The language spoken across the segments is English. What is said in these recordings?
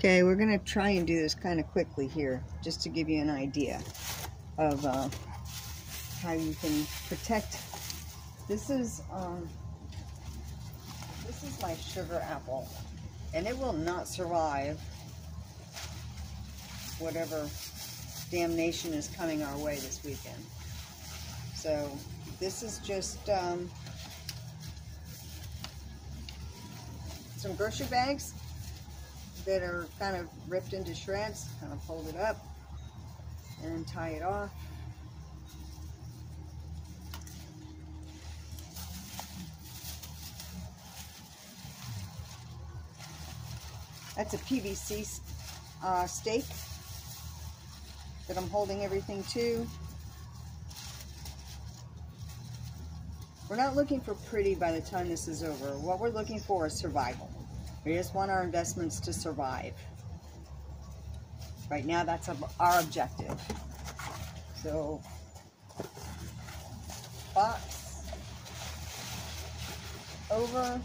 Okay, we're going to try and do this kind of quickly here, just to give you an idea of uh, how you can protect. This is um, this is my sugar apple, and it will not survive whatever damnation is coming our way this weekend. So this is just um, some grocery bags that are kind of ripped into shreds, kind of fold it up and tie it off. That's a PVC uh, stake that I'm holding everything to. We're not looking for pretty by the time this is over. What we're looking for is survival. We just want our investments to survive. Right now, that's our objective. So, box over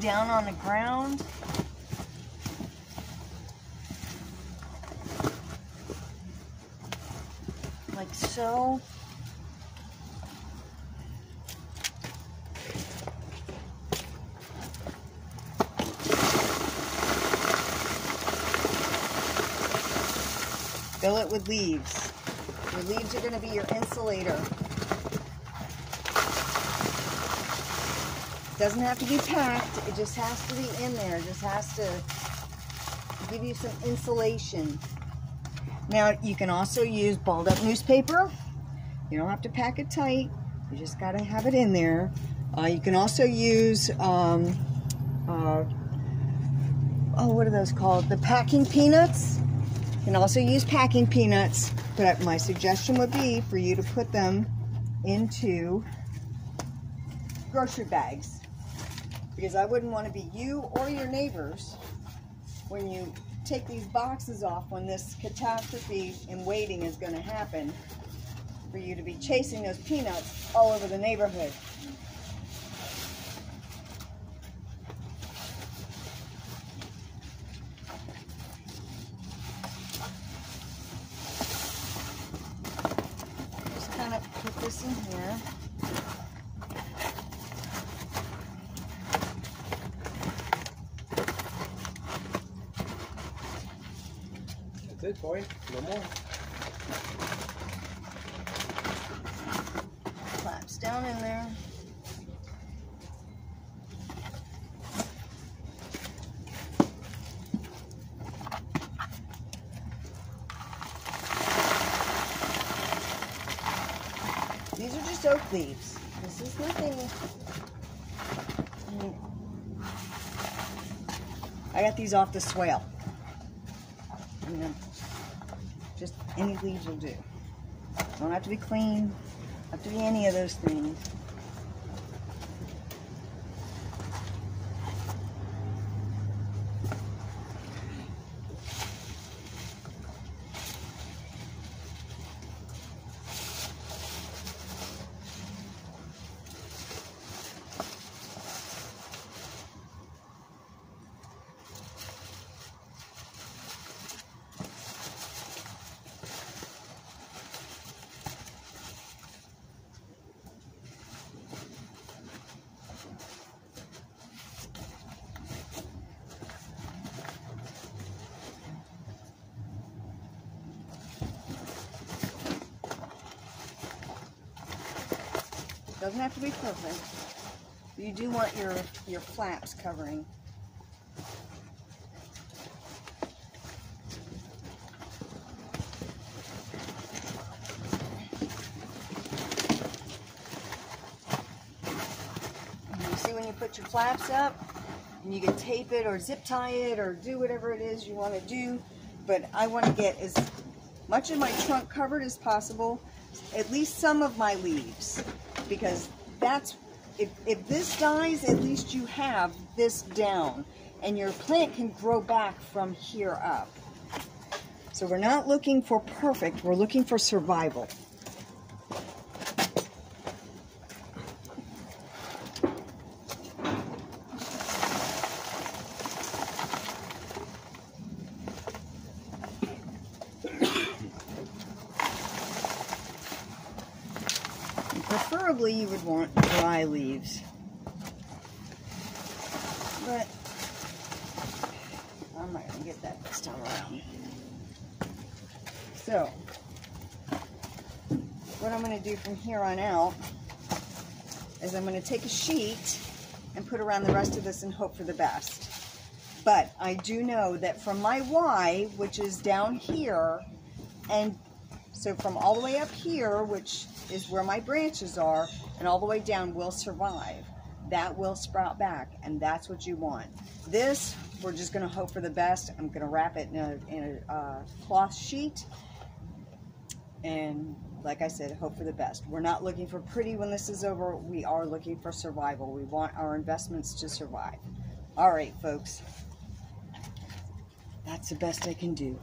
down on the ground. Like so. Fill it with leaves. Your leaves are going to be your insulator. Doesn't have to be packed. It just has to be in there. It just has to give you some insulation. Now, you can also use balled up newspaper. You don't have to pack it tight. You just got to have it in there. Uh, you can also use, um, uh, oh, what are those called? The packing peanuts. You can also use packing peanuts, but my suggestion would be for you to put them into grocery bags because I wouldn't want to be you or your neighbors when you take these boxes off when this catastrophe in waiting is going to happen for you to be chasing those peanuts all over the neighborhood. Just kind of put this in here. It, boy. No more. Flaps down in there. These are just oak leaves. This is nothing. I got these off the swale. Know, just any leaves will do. Don't have to be clean. Have to be any of those things. Doesn't have to be perfect. You do want your, your flaps covering. You see when you put your flaps up, and you can tape it or zip tie it or do whatever it is you want to do. But I want to get as much of my trunk covered as possible, at least some of my leaves because that's if, if this dies, at least you have this down and your plant can grow back from here up. So we're not looking for perfect, we're looking for survival. Preferably you would want dry leaves. But I'm not going to get that this time around. So, what I'm going to do from here on out is I'm going to take a sheet and put around the rest of this and hope for the best. But I do know that from my Y, which is down here, and so from all the way up here, which is where my branches are, and all the way down will survive. That will sprout back, and that's what you want. This, we're just gonna hope for the best. I'm gonna wrap it in a, in a uh, cloth sheet, and like I said, hope for the best. We're not looking for pretty when this is over. We are looking for survival. We want our investments to survive. All right, folks. That's the best I can do.